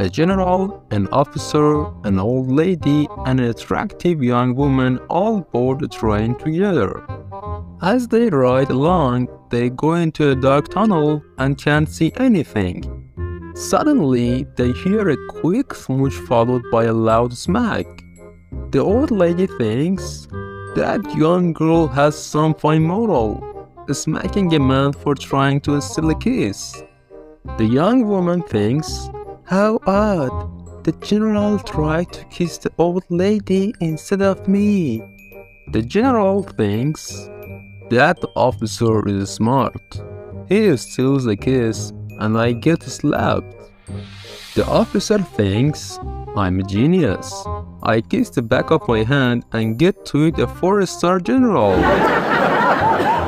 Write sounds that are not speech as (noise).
A general, an officer, an old lady, and an attractive young woman all board a train together. As they ride along, they go into a dark tunnel and can't see anything. Suddenly, they hear a quick smooch followed by a loud smack. The old lady thinks that young girl has some fine moral, smacking a man for trying to steal a kiss. The young woman thinks, how odd, the general tried to kiss the old lady instead of me. The general thinks that officer is smart. He steals a kiss and I get slapped. The officer thinks I'm a genius. I kiss the back of my hand and get to a four-star general. (laughs)